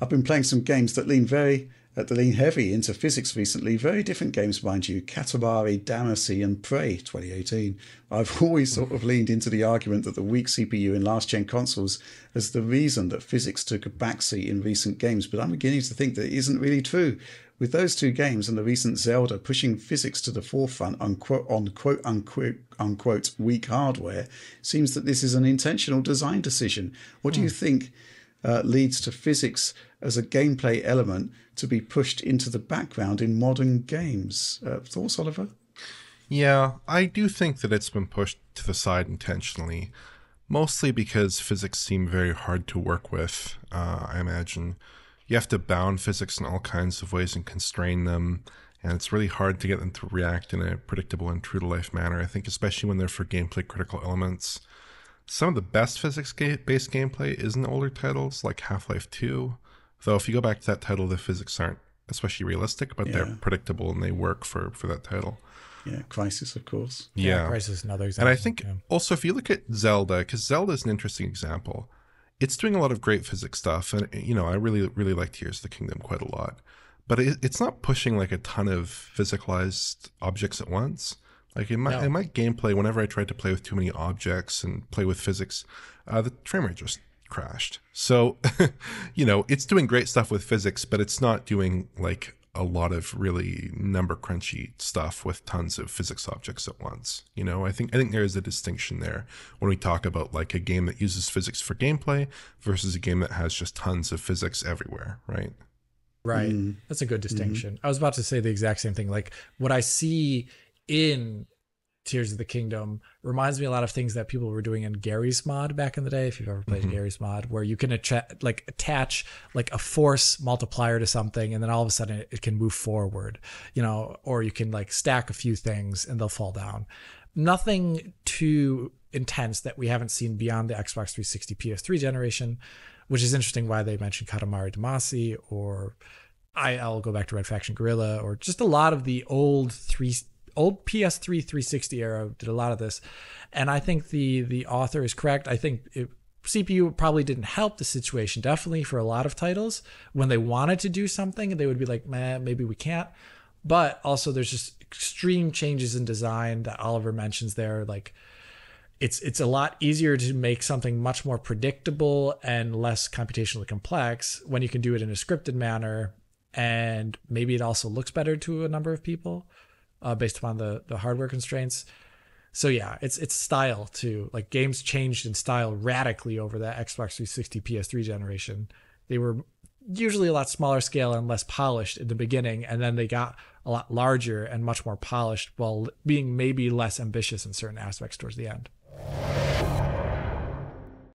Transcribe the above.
I've been playing some games that lean very at the lean heavy into physics recently. Very different games, mind you. Katamari, Damacy, and Prey 2018. I've always sort of leaned into the argument that the weak CPU in last gen consoles is the reason that physics took a backseat in recent games, but I'm beginning to think that it isn't really true. With those two games and the recent Zelda pushing physics to the forefront on quote, on quote unquote, unquote weak hardware, seems that this is an intentional design decision. What do you hmm. think uh, leads to physics as a gameplay element to be pushed into the background in modern games? Uh, thoughts, Oliver? Yeah, I do think that it's been pushed to the side intentionally, mostly because physics seem very hard to work with. Uh, I imagine you have to bound physics in all kinds of ways and constrain them, and it's really hard to get them to react in a predictable and true to life manner. I think, especially when they're for gameplay critical elements. Some of the best physics based gameplay is in the older titles like Half Life 2. Though, if you go back to that title, the physics aren't especially realistic, but yeah. they're predictable and they work for, for that title. Yeah, Crysis, of course. Yeah, yeah Crysis is another example. And I think yeah. also if you look at Zelda, because Zelda is an interesting example, it's doing a lot of great physics stuff, and you know I really really like Tears of the Kingdom quite a lot, but it, it's not pushing like a ton of physicalized objects at once. Like in my no. in my gameplay, whenever I tried to play with too many objects and play with physics, uh, the frame rate just crashed. So, you know, it's doing great stuff with physics, but it's not doing like a lot of really number crunchy stuff with tons of physics objects at once. You know, I think I think there is a distinction there when we talk about like a game that uses physics for gameplay versus a game that has just tons of physics everywhere, right? Right. Mm. That's a good distinction. Mm-hmm. I was about to say the exact same thing. Like what I see in Tears of the Kingdom reminds me a lot of things that people were doing in Garry's Mod back in the day. If you've ever played mm-hmm. Garry's Mod, where you can att- like attach like a force multiplier to something, and then all of a sudden it, it can move forward, you know, or you can like stack a few things and they'll fall down. Nothing too intense that we haven't seen beyond the Xbox 360 PS3 generation, which is interesting. Why they mentioned Katamari Damacy or I'll go back to Red Faction Guerrilla or just a lot of the old three old PS3 360 era did a lot of this, and I think the the author is correct. I think it, CPU probably didn't help the situation. Definitely for a lot of titles, when they wanted to do something, they would be like, "Man, maybe we can't." But also, there's just extreme changes in design that Oliver mentions there, like it's it's a lot easier to make something much more predictable and less computationally complex when you can do it in a scripted manner and maybe it also looks better to a number of people uh, based upon the the hardware constraints. So yeah, it's it's style too. Like games changed in style radically over that Xbox 360 PS3 generation. They were usually a lot smaller scale and less polished in the beginning, and then they got a lot larger and much more polished while being maybe less ambitious in certain aspects towards the end.